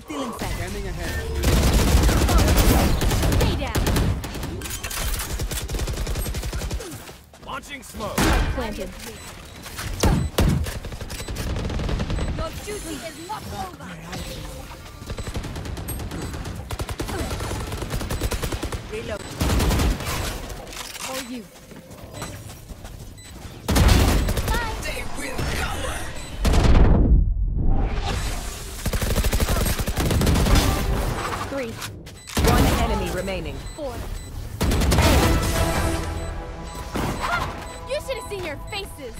Stealing sight. Scanning ahead. Stay down. Launching smoke. Planted. Your duty is not over. Reload. For you. One enemy remaining. four. You should have seen your faces.